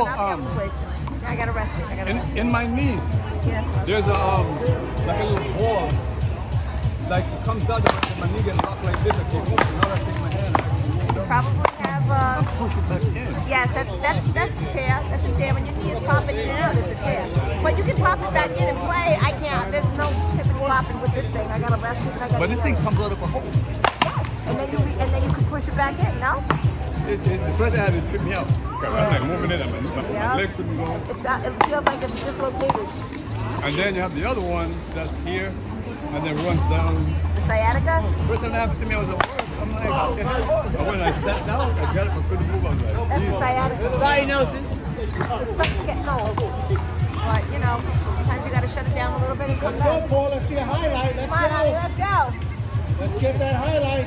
Oh, not the um, place. I got arrested. I got In, arrested. in my knee, yes. there's a um, like a little ball. Like it comes out and my knee gets locked like this. I can't move. Now I take my hand. I can move it up. Probably have. Uh, Push it back in. yes, that's that's that's a tear. That's a tear. When your knee is popping in and out, it's a tear. But you can pop it back in and play. I can't. There's no tipping popping with this thing. I got arrested. And I got But this thing comes out of a hole. Yes. And then you and then you can push it back in. No. It, it, the first had it trip me out. 'Cause I'm like moving it, and my, my, Yeah. leg couldn't go. It's not, it feels like it's dislocated. And then you have the other one that's here, and then runs down. The sciatica. First time it happened to me, I was at work. I'm like, okay. But when I sat down, I got it, I couldn't move. I was like, That's the sciatica. Sorry, Nelson. It sucks getting old. But you know, sometimes you gotta shut it down a little bit and come Let's go. Paul. Let's see a highlight. Let's Come on, honey, let's go. Let's get that highlight.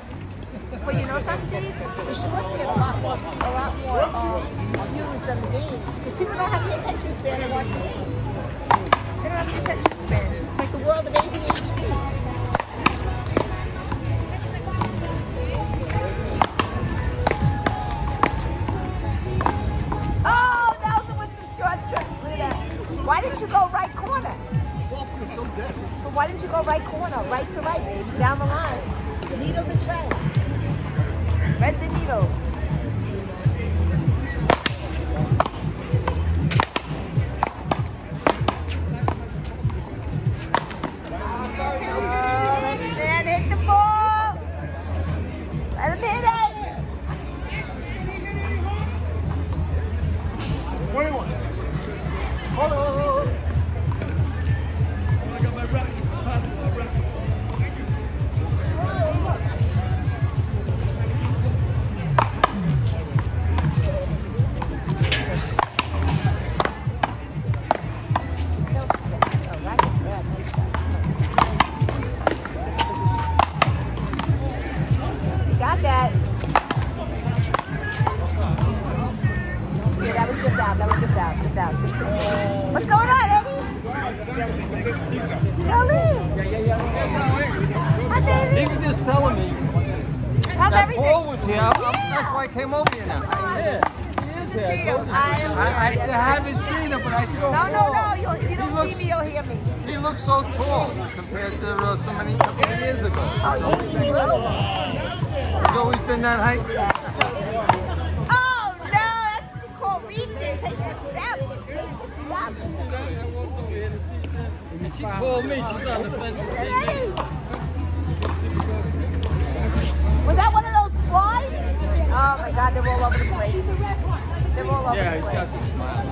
But you know something, The shorts get a lot more, a lot more um, than the games because people don't have the attention span to watch the games. They don't have the attention span. It's like the world of ADHD. You got that. Yeah, that was just out. That was just out. Just out. Just, just. What's going on, Eddie? Jolene. Hi, He baby. was just telling me How's that everything? Paul was here. Yeah. That's why I came over here now. Yeah, he is Good to see here. I am I, I, here. I haven't seen him, but I saw No, no, no. You'll, if you don't looks- see me, you'll hear me. He looks so tall compared to uh, so many years ago. Oh, you will? He's always been that height. Oh, no. That's what you call reaching. Take the step. Take the step. And she called me. She's on the fence and said, Eddie. Was that one of those flies? Oh, my God. They're all over the place. They're all over Yeah, the he's place. got the smile.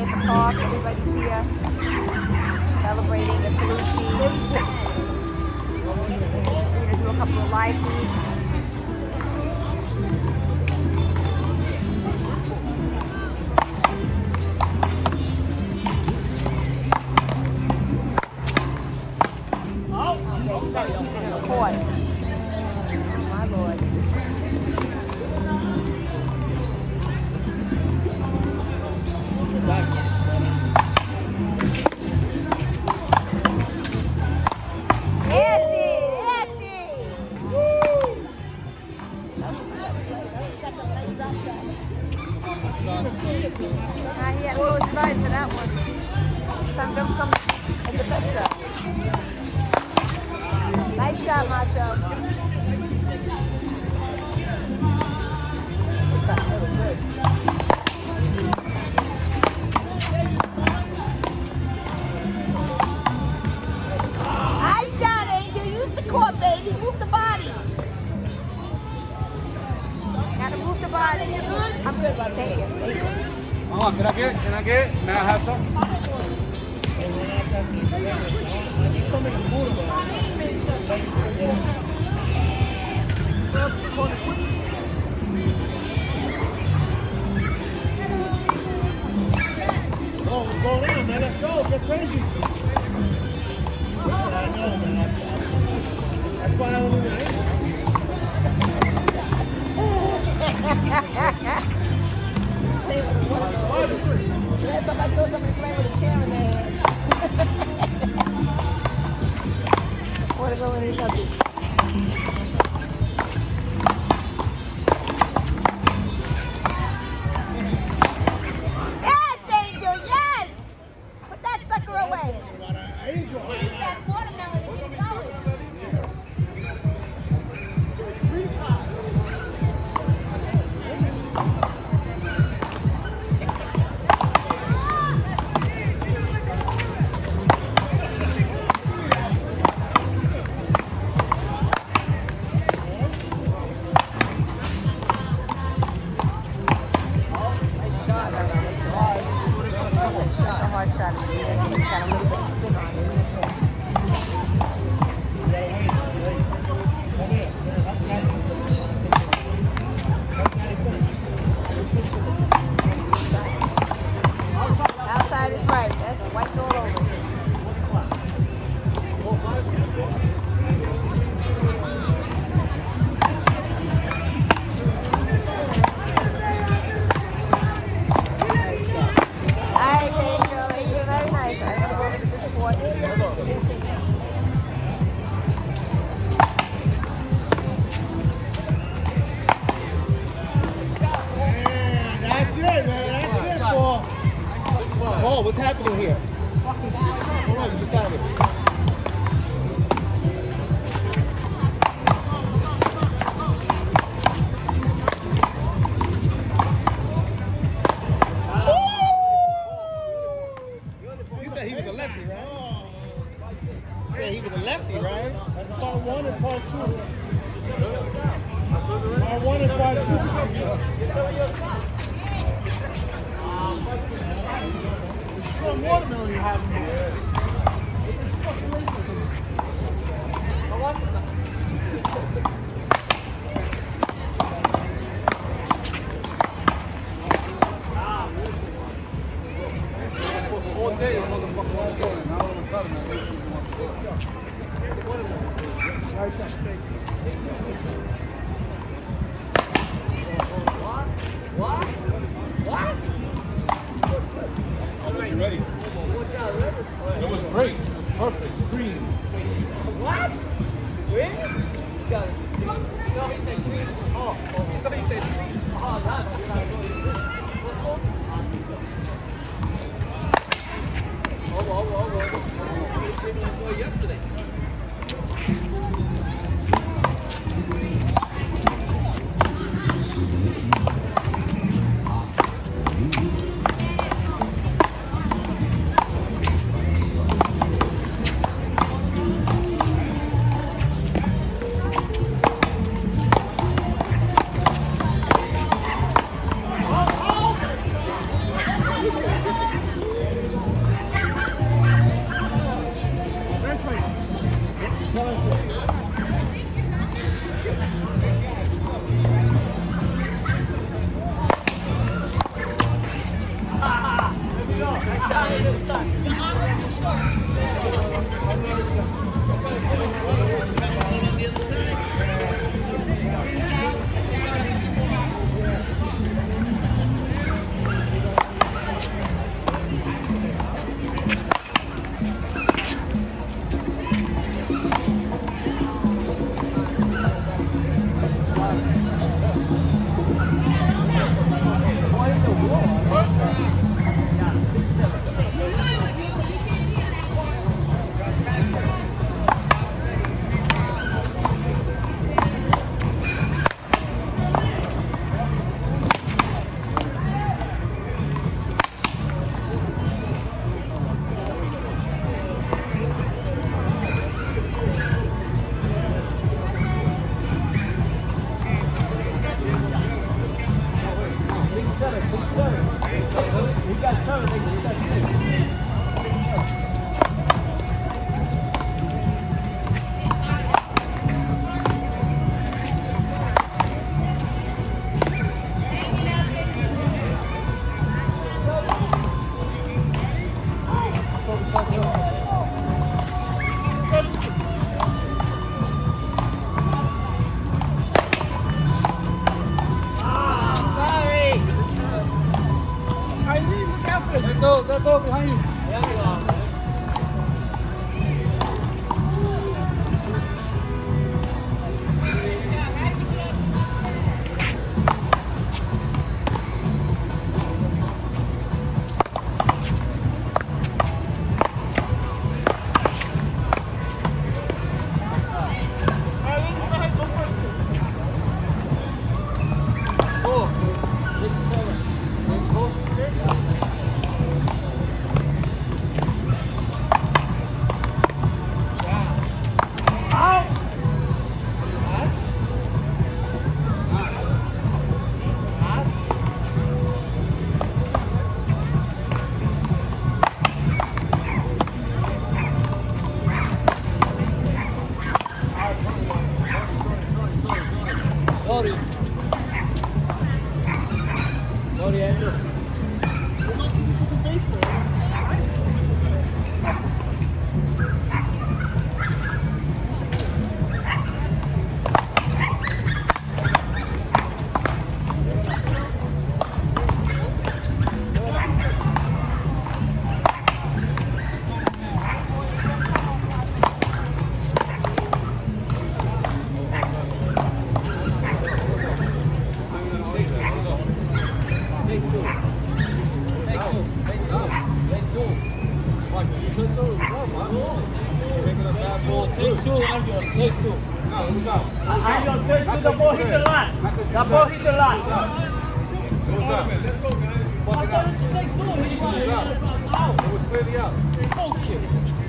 at the park. Everybody's here celebrating the Colucci. We're going to do a couple of live feeds. Ah, he had closed his eyes to that one. Time don't come Thank you. Oh, what's happening here? Hold on, you just got.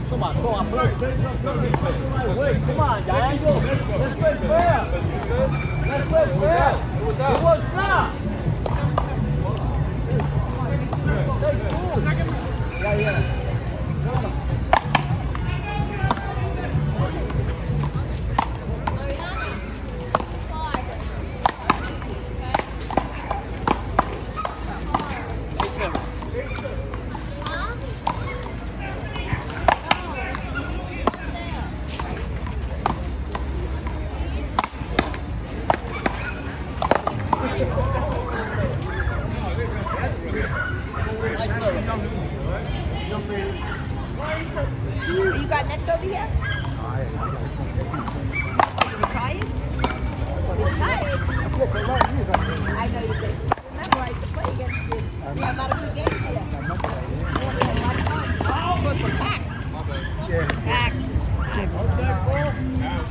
Come on, come on, play. Come on, Angel. Let's play fair. Let's play It fair. out. It was It was not. Take two. Yeah, yeah. You got next over here? You retired? Retired? I know you did. Remember, I used to play against you. We had a lot of good games here. Yeah, we had a lot of fun. Of course, we're packed. Packed.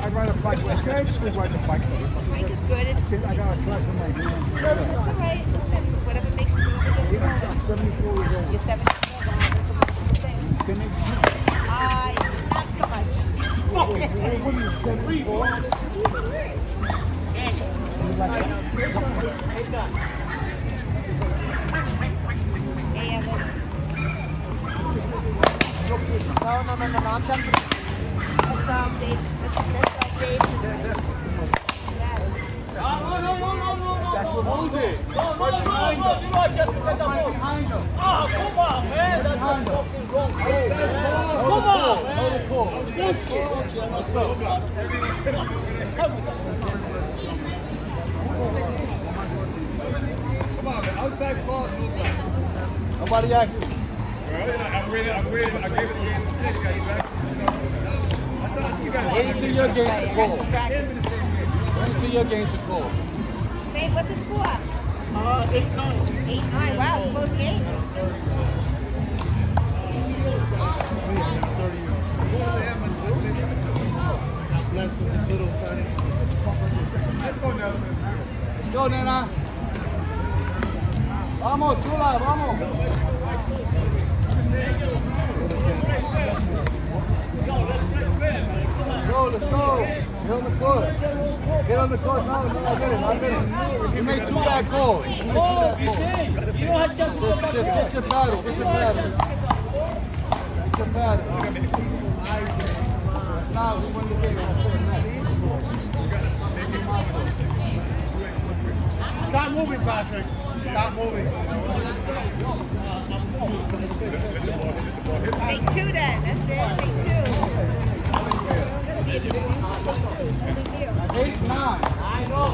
I ride a bike. Can I just ride the bike? Mike is good. It's, I got a class in my hand. it's all right. Listen, whatever makes you feel good. I'm 74 years old. You're 74 now. That's a wonderful thing. Can you Uh, not so much. Hey, you, 74? Hey, Evan. No, no, no, no, no. I'm done That's um, Dave. That's, that's uh, Dave. Yes. No, no, no, no, no, no. That's what you don't have to the ball. Ah, come on, man. That's a fucking wrong man. Come on, man. Come on, man. Outside. Nobody you. I'm ready. I'm ready. I gave it to. I you. Until your game's called. Wait your game's called. Babe, what's the score? Uh, eight nine. 8 9. Wow, it's a close game. Bless this little tiny. Let's go, Nelson. Let's go, nena. Vamos, chula, vamos. Let's go, let's go. Get on the court. Get on the court. No, no, I get it, I get it. You made two bad calls. You made two Oh, bad you calls. did. You don't have to Just, just there. get your battle. Get your battle. Get your battle. Nah, we win the game. Let's go next. Stop moving, Patrick. Stop moving. Take two then. That's it. Take two. Eight, nine. I know.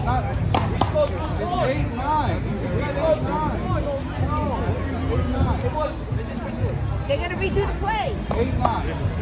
It's eight, nine. Eight, nine. They're gonna redo the play. Eight, nine.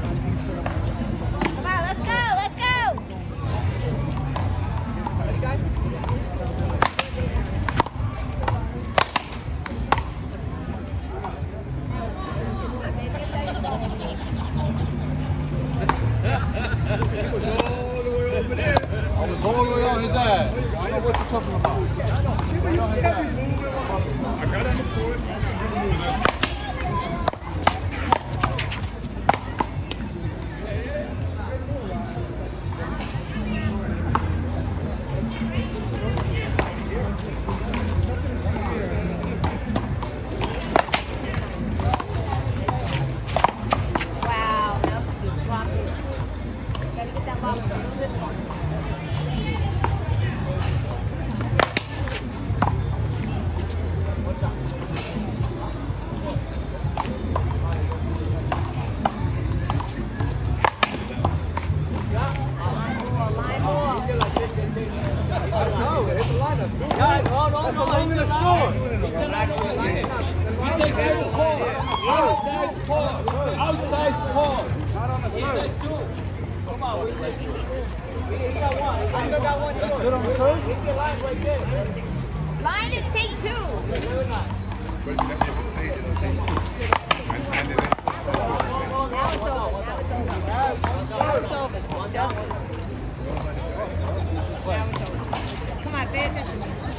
Outside four. Inside two. Come on, we got one. I got one. That's good on the turn. Hit your line right there. Line is Tết. Come on, pay attention.